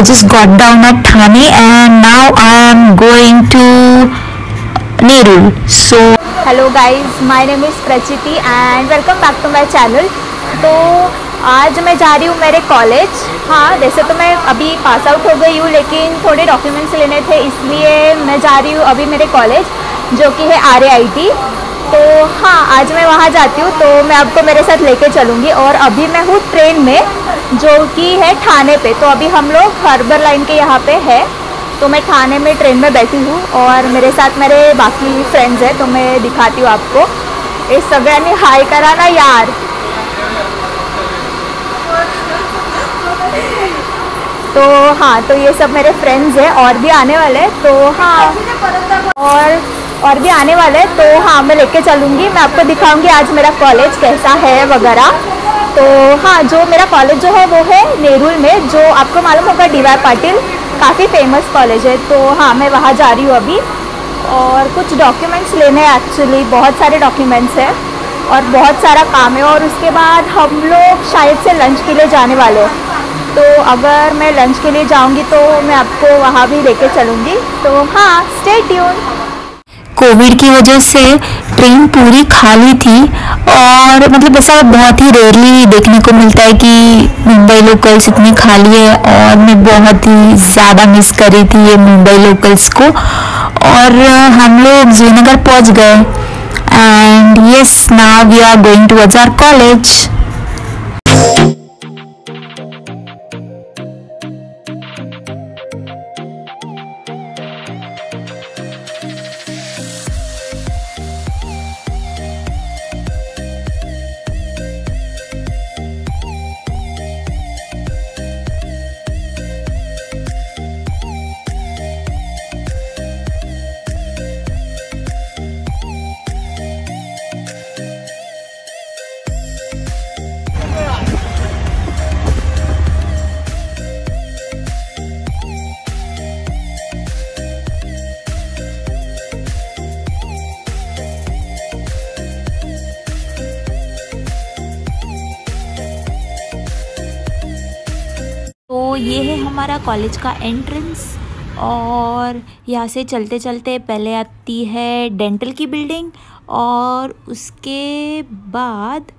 I just got down at Thane and now I am going to Nerul. So hello guys my name is Prachiti and welcome back to my channel तो आज मैं जा रही हूँ मेरे college हाँ वैसे तो मैं अभी पास आउट हो गई हूँ, लेकिन थोड़े डॉक्यूमेंट्स लेने थे, इसलिए मैं जा रही हूँ अभी मेरे कॉलेज जो कि है आर तो हाँ आज मैं वहाँ जाती हूँ तो मैं आपको मेरे साथ लेके चलूँगी और अभी मैं हूँ ट्रेन में. जो कि है ठाणे पे तो अभी हम लोग हार्बर लाइन के यहाँ पे है। तो मैं ठाणे में ट्रेन में बैठी हूँ और मेरे साथ मेरे बाकी फ्रेंड्स हैं तो मैं दिखाती हूँ आपको। इस सगळ्यांनी हाय करा ना यार। तो हाँ तो ये सब मेरे फ्रेंड्स हैं और भी आने वाले हैं तो हाँ। और और भी आने वाले तो हाँ मैं लेके चलूँगी, मैं आपको दिखाऊँगी आज मेरा कॉलेज कैसा है वगैरह। तो हाँ जो मेरा कॉलेज जो है, वो है नेरुल में, जो आपको मालूम होगा डी वाई पाटिल काफ़ी फ़ेमस कॉलेज है। तो हाँ मैं वहाँ जा रही हूँ अभी। और कुछ डॉक्यूमेंट्स लेने हैं एक्चुअली बहुत सारे डॉक्यूमेंट्स हैं और बहुत सारा काम है। और उसके बाद हम लोग शायद से लंच के लिए जाने वाले हैं। तो अगर मैं लंच के लिए जाऊँगी तो मैं आपको वहाँ भी लेके चलूँगी। तो हाँ स्टे ट्यून कोविड की वजह से ट्रेन पूरी खाली थी और मतलब ऐसा बहुत ही रेयरली देखने को मिलता है कि मुंबई लोकल्स इतनी खाली है और मैं बहुत ही ज़्यादा मिस कर थी ये मुंबई लोकल्स को और हम लोग जयनगर पहुँच गए। And yes now we are going to our college हमारा कॉलेज का एंट्रेंस और यहाँ से चलते चलते पहले आती है डेंटल की बिल्डिंग और उसके बाद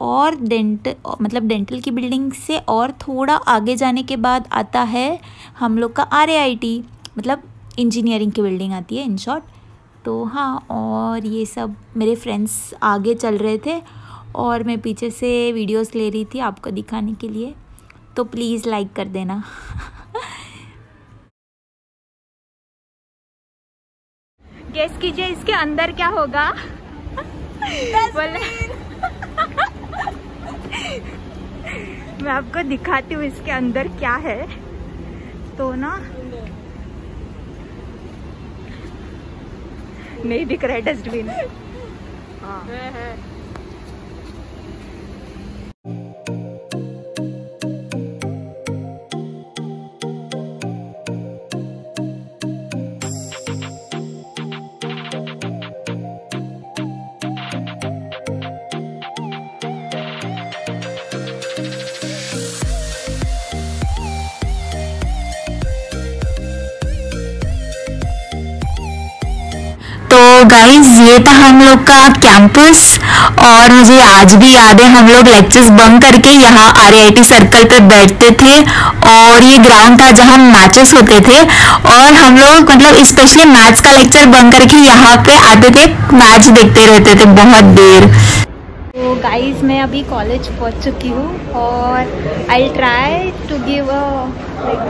और डेंट मतलब डेंटल की बिल्डिंग से और थोड़ा आगे जाने के बाद आता है हम लोग का आरएआईटी मतलब इंजीनियरिंग की बिल्डिंग आती है इन शॉर्ट तो हाँ और ये सब मेरे फ्रेंड्स आगे चल रहे थे और मैं पीछे से वीडियोस ले रही थी आपको दिखाने के लिए। तो प्लीज़ लाइक कर देना। गेस कीजिए, इसके अंदर क्या होगा? बोले। मैं आपको दिखाती हूँ इसके अंदर क्या है। तो ना, नहीं दिख रहा है, डस्टबिन। हाँ। गाइस ये था हम लोग का कैंपस और मुझे आज भी याद है, हम लोग लेक्चर्स बंक करके यहाँ आर सर्कल पे बैठते थे और ये ग्राउंड था जहाँ मैचेस होते थे और हम लोग मतलब स्पेशली मैथ्स का लेक्चर बंक करके यहाँ पे आते थे मैच देखते रहते थे बहुत देर। तो गाइस मैं अभी कॉलेज पहुँच चुकी हूँ और I try to give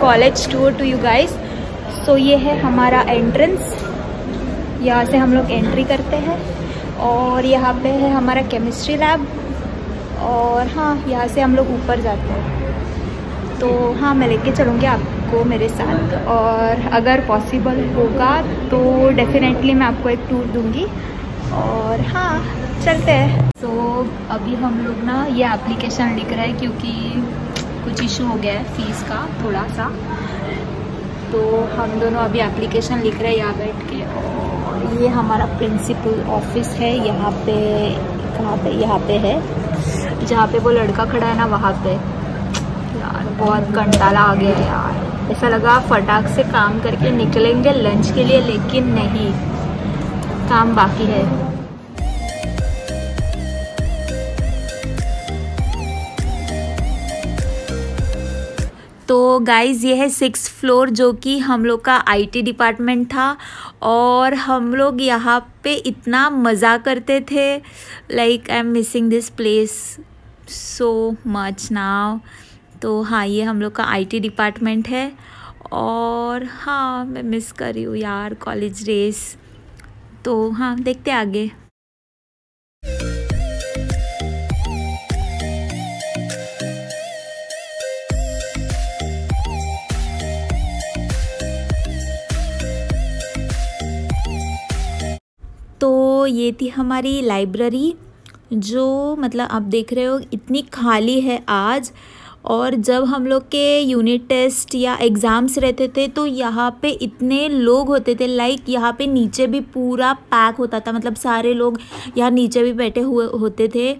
college tour to you guys so ये है हमारा एंट्रेंस यहाँ से हम लोग एंट्री करते हैं और यहाँ पे है हमारा केमिस्ट्री लैब और हाँ यहाँ से हम लोग ऊपर जाते हैं। तो हाँ मैं लेके चलूँगी आपको मेरे साथ और अगर पॉसिबल होगा तो डेफिनेटली मैं आपको एक टूर दूँगी और हाँ चलते हैं। तो अभी हम लोग ना ये एप्लीकेशन लिख रहे हैं क्योंकि कुछ इशू हो गया है फ़ीस का थोड़ा सा। तो हम दोनों अभी एप्लीकेशन लिख रहे हैं यहाँ बैठ के ये हमारा प्रिंसिपल ऑफ़िस है, यहाँ पे, कहाँ पे, यहाँ पे है। जहाँ पे वो लड़का खड़ा है ना, वहाँ पे। यार, बहुत कंटाला आ गया यार। ऐसा लगा फटाक से काम करके निकलेंगे लंच के लिए, लेकिन नहीं। काम बाकी है। तो गाइज़ ये है सिक्स फ्लोर जो कि हम लोग का आईटी डिपार्टमेंट था और हम लोग यहाँ पे इतना मज़ा करते थे। Like I am missing this place so much now तो हाँ ये हम लोग का आईटी डिपार्टमेंट है। और हाँ मैं मिस कर रही हूँ यार कॉलेज रेस तो हाँ देखते आगे। ये थी हमारी लाइब्रेरी जो मतलब आप देख रहे हो, इतनी खाली है आज। और जब हम लोग के यूनिट टेस्ट या एग्ज़ाम्स रहते थे तो यहाँ पे इतने लोग होते थे लाइक यहाँ पे नीचे भी पूरा पैक होता था। मतलब सारे लोग यहाँ नीचे भी बैठे हुए होते थे।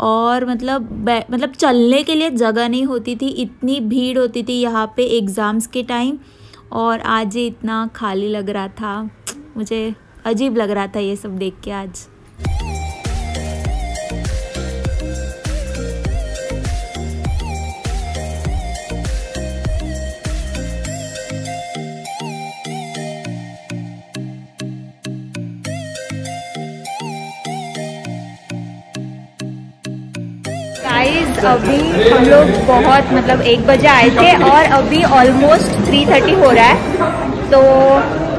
और मतलब मतलब चलने के लिए जगह नहीं होती थी, इतनी भीड़ होती थी यहाँ पे एग्ज़ाम्स के टाइम और आज ये इतना खाली लग रहा था। मुझे अजीब लग रहा था ये सब देख के आज। अभी हम लोग बहुत मतलब एक बजे आए थे और अभी ऑलमोस्ट थ्री थर्टी हो रहा है। तो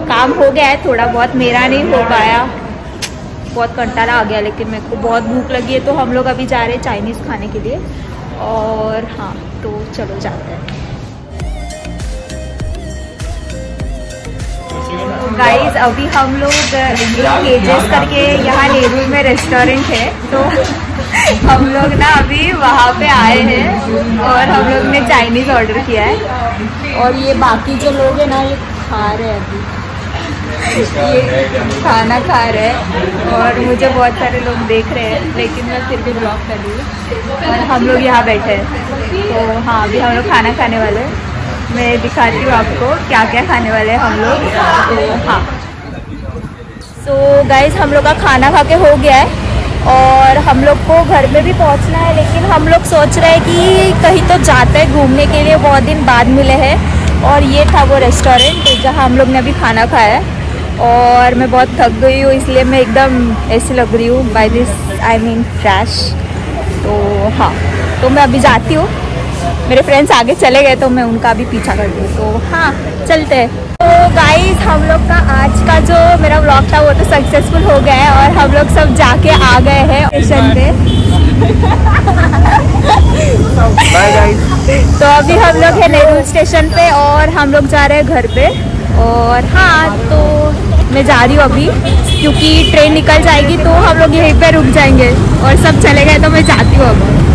काम हो गया है, थोड़ा बहुत मेरा नहीं हो पाया। बहुत कंटाला आ गया, लेकिन मेरे को बहुत भूख लगी है तो हम लोग अभी जा रहे हैं चाइनीज़ खाने के लिए। और हाँ तो चलो जाते हैं। गाइस अभी हम लोग केजेस करके यहाँ नेहरू में रेस्टोरेंट है तो हम लोग ना अभी वहाँ पे आए हैं और हम लोग ने चाइनीज़ ऑर्डर किया है। और ये बाकी जो लोग हैं ना, ये खा रहे हैं अभी। ये खाना खा रहे हैं और मुझे बहुत सारे लोग देख रहे हैं लेकिन मैं फिर भी ब्लॉग कर रही और हम लोग यहाँ बैठे हैं। तो हाँ अभी हम लोग खाना खाने वाले हैं। मैं दिखाती हूँ आपको क्या क्या खाने वाले हैं हम लोग। तो हाँ। सो so, गाइज़ हम लोग का खाना खा के हो गया है। और हम लोग को घर में भी पहुँचना है लेकिन हम लोग सोच रहे हैं कि कहीं तो जाते हैं घूमने के लिए। बहुत दिन बाद मिले हैं। और ये था वो रेस्टोरेंट जहाँ हम लोग ने अभी खाना खाया है और मैं बहुत थक गई हूँ, इसलिए मैं एकदम ऐसी लग रही हूँ by this I mean fresh तो हाँ तो मैं अभी जाती हूँ। मेरे फ्रेंड्स आगे चले गए तो मैं उनका भी पीछा कर दूँ तो हाँ चलते हैं। तो गाइस हम लोग का आज का जो मेरा ब्लॉग था, वो तो सक्सेसफुल हो गया है और हम लोग सब जाके आ गए हैं स्टेशन पे। तो अभी हम लोग है नेहरू स्टेशन पे और हम लोग जा रहे हैं घर पे। और हाँ तो मैं जा रही हूँ अभी, क्योंकि ट्रेन निकल जाएगी तो हम लोग यहीं पे रुक जाएँगे। और सब चले गए तो मैं जाती हूँ अब।